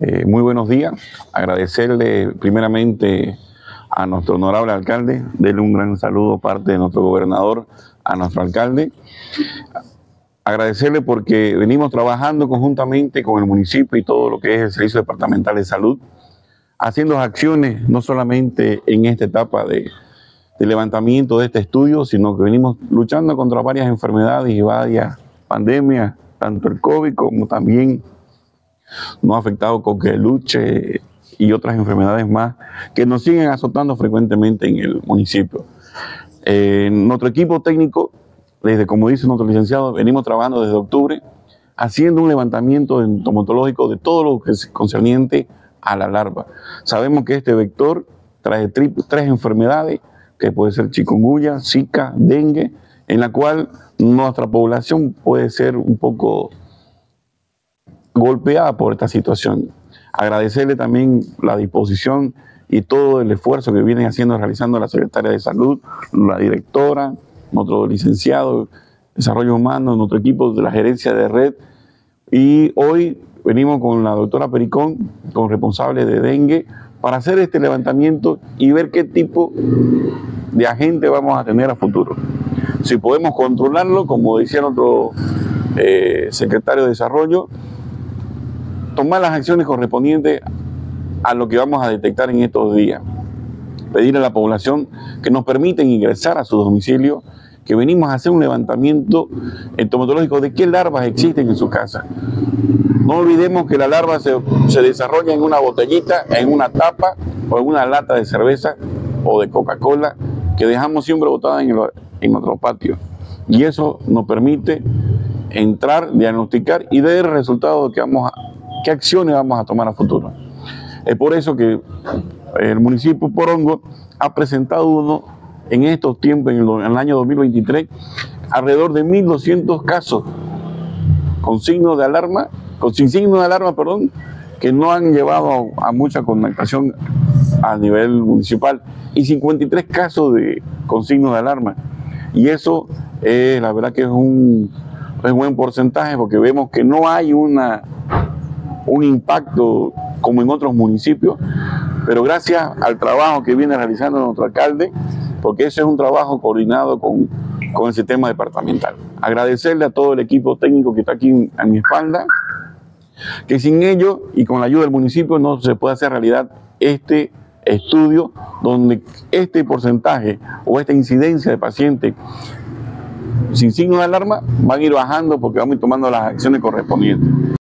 Eh, muy buenos días. Agradecerle primeramente a nuestro honorable alcalde, darle un gran saludo parte de nuestro gobernador a nuestro alcalde. Agradecerle porque venimos trabajando conjuntamente con el municipio y todo lo que es el Servicio Departamental de Salud, haciendo acciones no solamente en esta etapa de, de levantamiento de este estudio, sino que venimos luchando contra varias enfermedades y varias pandemias, tanto el COVID como también no ha afectado coqueluche y otras enfermedades más que nos siguen azotando frecuentemente en el municipio. Eh, nuestro equipo técnico, desde como dice nuestro licenciado, venimos trabajando desde octubre haciendo un levantamiento entomatológico de todo lo que es concerniente a la larva. Sabemos que este vector trae tres enfermedades, que puede ser chikungunya, zika, dengue, en la cual nuestra población puede ser un poco golpeada por esta situación. Agradecerle también la disposición y todo el esfuerzo que vienen haciendo, realizando la secretaria de Salud, la directora, nuestro licenciado Desarrollo Humano, nuestro equipo de la gerencia de red. Y hoy venimos con la doctora Pericón, con responsable de dengue, para hacer este levantamiento y ver qué tipo de agente vamos a tener a futuro. Si podemos controlarlo, como decía nuestro eh, secretario de Desarrollo, tomar las acciones correspondientes a lo que vamos a detectar en estos días. Pedirle a la población que nos permiten ingresar a su domicilio, que venimos a hacer un levantamiento entomatológico de qué larvas existen en su casa. No olvidemos que la larva se, desarrolla en una botellita, en una tapa o en una lata de cerveza o de Coca-Cola que dejamos siempre botada en, en nuestro patio. Y eso nos permite entrar, diagnosticar y ver el resultado que vamos a qué acciones vamos a tomar a futuro. Es por eso que el municipio Porongo ha presentado uno en estos tiempos, en el, año 2023, alrededor de 1.200 casos con signos de alarma, con sin signos de alarma, perdón, que no han llevado a, mucha conectación a nivel municipal y 53 casos de, con signos de alarma. Y eso, es la verdad que es un, es un buen porcentaje porque vemos que no hay una un impacto como en otros municipios, pero gracias al trabajo que viene realizando nuestro alcalde, porque ese es un trabajo coordinado con, con el sistema departamental. Agradecerle a todo el equipo técnico que está aquí a mi espalda, que sin ello y con la ayuda del municipio no se puede hacer realidad este estudio donde este porcentaje o esta incidencia de pacientes sin signo de alarma van a ir bajando porque vamos a ir tomando las acciones correspondientes.